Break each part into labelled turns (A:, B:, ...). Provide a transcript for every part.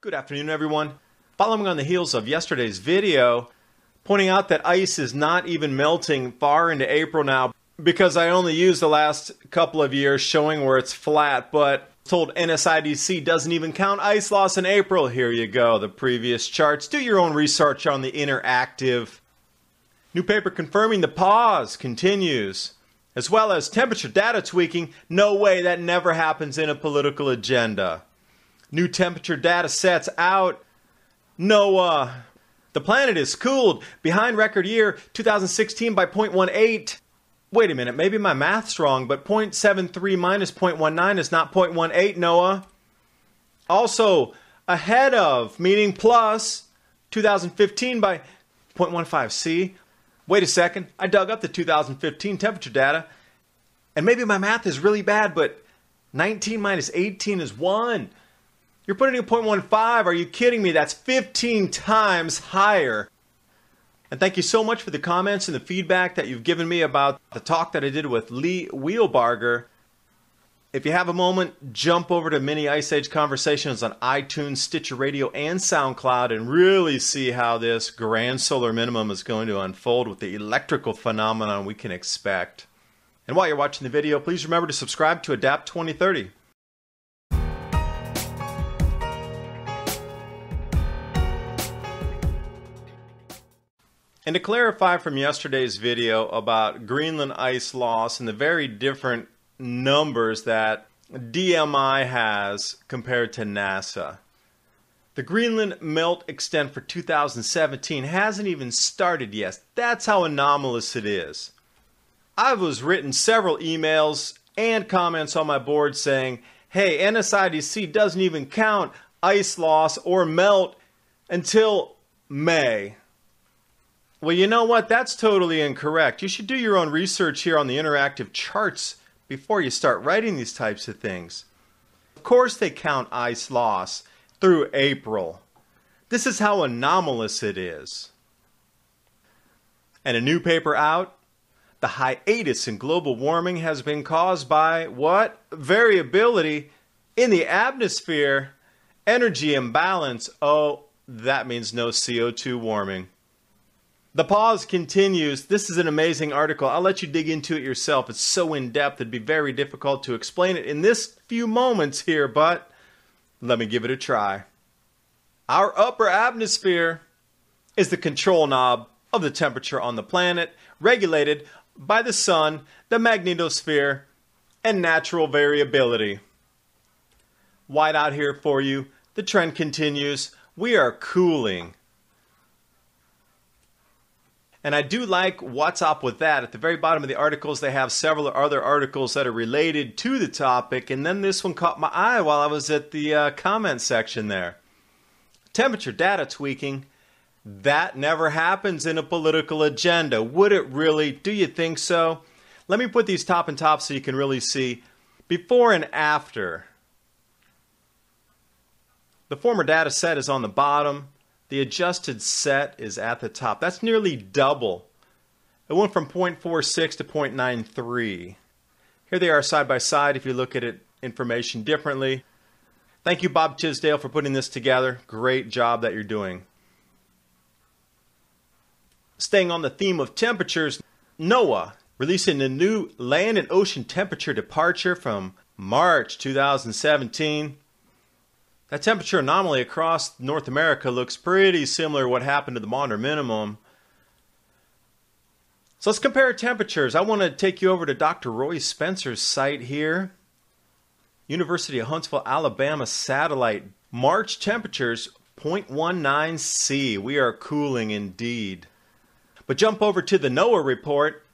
A: Good afternoon, everyone. Following on the heels of yesterday's video, pointing out that ice is not even melting far into April now because I only used the last couple of years showing where it's flat, but told NSIDC doesn't even count ice loss in April. Here you go, the previous charts. Do your own research on the interactive. New paper confirming the pause continues, as well as temperature data tweaking. No way, that never happens in a political agenda. New temperature data sets out. NOAA. The planet is cooled behind record year 2016 by 0.18. Wait a minute, maybe my math's wrong, but 0.73 minus 0.19 is not 0.18, NOAA. Also, ahead of, meaning plus, 2015 by 0.15. See? Wait a second, I dug up the 2015 temperature data, and maybe my math is really bad, but 19 minus 18 is 1. You're putting a 0.15. Are you kidding me? That's 15 times higher. And thank you so much for the comments and the feedback that you've given me about the talk that I did with Lee Wheelbarger. If you have a moment, jump over to Mini Ice Age Conversations on iTunes, Stitcher Radio, and SoundCloud and really see how this grand solar minimum is going to unfold with the electrical phenomenon we can expect. And while you're watching the video, please remember to subscribe to Adapt 2030. And to clarify from yesterday's video about Greenland ice loss and the very different numbers that DMI has compared to NASA. The Greenland melt extent for 2017 hasn't even started yet. That's how anomalous it is. I was written several emails and comments on my board saying, hey, NSIDC doesn't even count ice loss or melt until May. Well, you know what? That's totally incorrect. You should do your own research here on the interactive charts before you start writing these types of things. Of course, they count ice loss through April. This is how anomalous it is. And a new paper out the hiatus in global warming has been caused by what? Variability in the atmosphere, energy imbalance. Oh, that means no CO2 warming. The pause continues. This is an amazing article. I'll let you dig into it yourself. It's so in depth, it'd be very difficult to explain it in this few moments here, but let me give it a try. Our upper atmosphere is the control knob of the temperature on the planet, regulated by the sun, the magnetosphere, and natural variability. White out here for you. The trend continues. We are cooling. And I do like Watts Up With That. At the very bottom of the articles, they have several other articles that are related to the topic. And then this one caught my eye while I was at the uh, comment section there. Temperature data tweaking. That never happens in a political agenda. Would it really? Do you think so? Let me put these top and top so you can really see before and after. The former data set is on the bottom. The adjusted set is at the top. That's nearly double. It went from 0.46 to 0.93. Here they are side by side if you look at it information differently. Thank you, Bob Tisdale, for putting this together. Great job that you're doing. Staying on the theme of temperatures, NOAA releasing a new land and ocean temperature departure from March 2017. That temperature anomaly across North America looks pretty similar to what happened to the Maunder minimum. So let's compare temperatures. I want to take you over to Dr. Roy Spencer's site here. University of Huntsville, Alabama satellite. March temperatures 0.19 C. We are cooling indeed. But jump over to the NOAA report.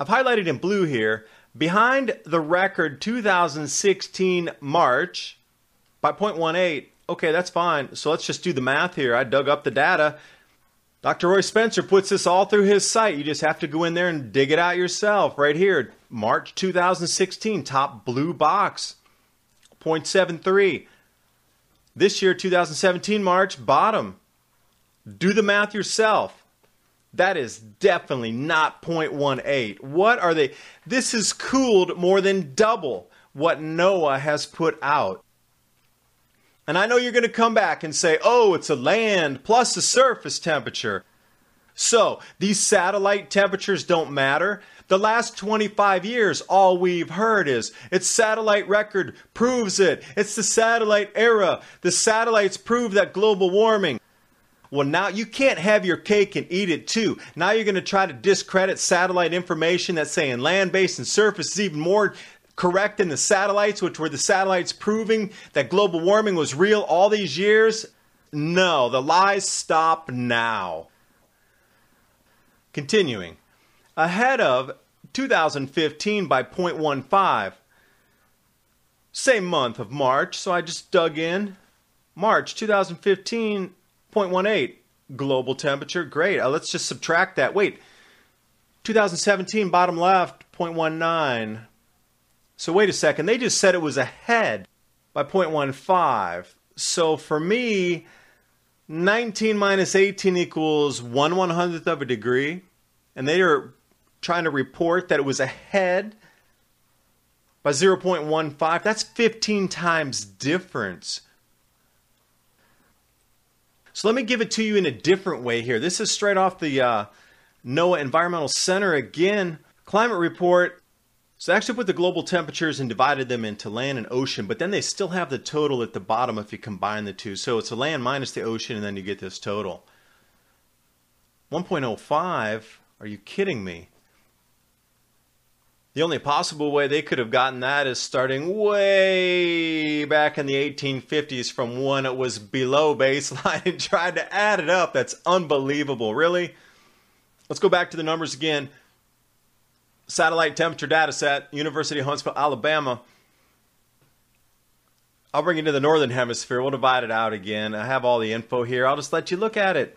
A: I've highlighted in blue here. Behind the record 2016 March, by 0.18. Okay, that's fine. So let's just do the math here. I dug up the data. Dr. Roy Spencer puts this all through his site. You just have to go in there and dig it out yourself right here. March 2016, top blue box, 0.73. This year, 2017 March, bottom. Do the math yourself. That is definitely not 0.18. What are they? This is cooled more than double what NOAA has put out. And I know you're going to come back and say, oh, it's a land plus a surface temperature. So, these satellite temperatures don't matter. The last 25 years, all we've heard is its satellite record proves it. It's the satellite era. The satellites prove that global warming. Well, now you can't have your cake and eat it too. Now you're going to try to discredit satellite information that's saying land based and surface is even more correct in the satellites, which were the satellites proving that global warming was real all these years. No, the lies stop now. Continuing. Ahead of 2015 by 0.15. Same month of March, so I just dug in. March 2015 0.18 global temperature. Great. Uh, let's just subtract that. Wait. 2017 bottom left 0.19. So wait a second. They just said it was ahead by 0.15. So for me, 19 minus 18 equals 1 one hundredth of a degree. And they are trying to report that it was ahead by 0.15. That's 15 times difference. So let me give it to you in a different way here. This is straight off the uh, NOAA Environmental Center again. Climate report. So they actually put the global temperatures and divided them into land and ocean, but then they still have the total at the bottom if you combine the two. So it's the land minus the ocean, and then you get this total. 1.05? Are you kidding me? The only possible way they could have gotten that is starting way back in the 1850s from when it was below baseline and tried to add it up. That's unbelievable. Really? Let's go back to the numbers again. Satellite temperature data set, University of Huntsville, Alabama. I'll bring it to the northern hemisphere. We'll divide it out again. I have all the info here. I'll just let you look at it.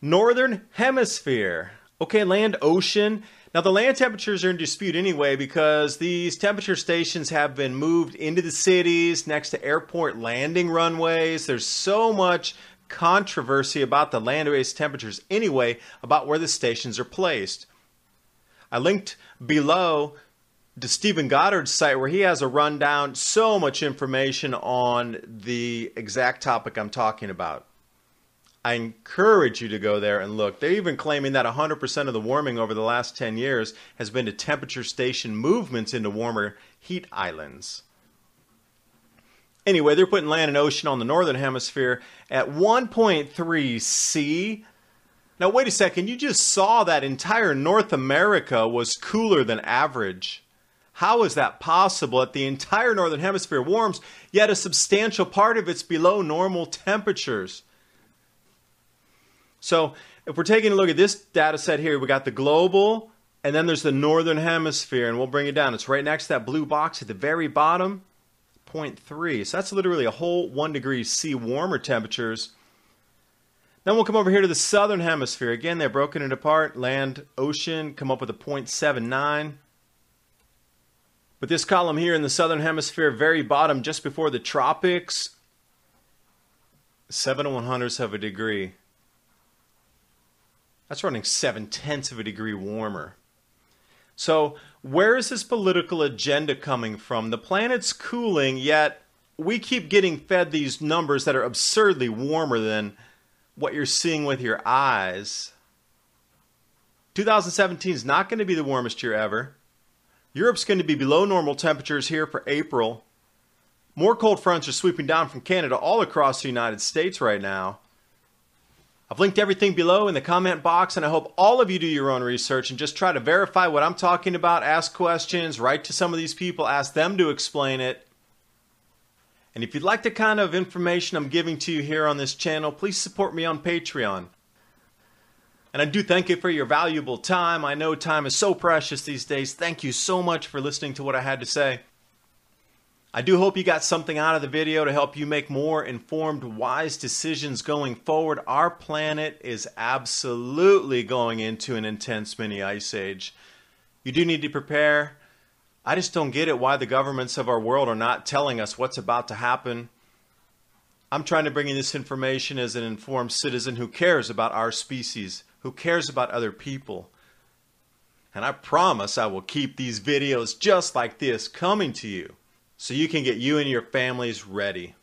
A: Northern hemisphere. Okay, land, ocean. Now, the land temperatures are in dispute anyway because these temperature stations have been moved into the cities next to airport landing runways. There's so much controversy about the land based temperatures anyway, about where the stations are placed. I linked below to Steven Goddard's site where he has a rundown, so much information on the exact topic I'm talking about. I encourage you to go there and look. They're even claiming that 100% of the warming over the last 10 years has been to temperature station movements into warmer heat islands. Anyway, they're putting land and ocean on the northern hemisphere at 1.3 C. Now, wait a second. You just saw that entire North America was cooler than average. How is that possible that the entire northern hemisphere warms, yet a substantial part of it's below normal temperatures? So if we're taking a look at this data set here, we got the global, and then there's the northern hemisphere, and we'll bring it down. It's right next to that blue box at the very bottom, 0.3. So that's literally a whole 1 degree C warmer temperatures. Then we'll come over here to the southern hemisphere. Again, they're broken it apart. Land, ocean, come up with a 0.79. But this column here in the southern hemisphere, very bottom, just before the tropics, 7 one hundredths of a degree. That's running seven tenths of a degree warmer. So, where is this political agenda coming from? The planet's cooling, yet we keep getting fed these numbers that are absurdly warmer than what you're seeing with your eyes. 2017 is not going to be the warmest year ever. Europe's going to be below normal temperatures here for April. More cold fronts are sweeping down from Canada all across the United States right now. I've linked everything below in the comment box, and I hope all of you do your own research and just try to verify what I'm talking about, ask questions, write to some of these people, ask them to explain it. And if you'd like the kind of information I'm giving to you here on this channel, please support me on Patreon. And I do thank you for your valuable time. I know time is so precious these days. Thank you so much for listening to what I had to say. I do hope you got something out of the video to help you make more informed, wise decisions going forward. Our planet is absolutely going into an intense mini ice age. You do need to prepare. I just don't get it why the governments of our world are not telling us what's about to happen. I'm trying to bring you this information as an informed citizen who cares about our species, who cares about other people. And I promise I will keep these videos just like this coming to you so you can get you and your families ready.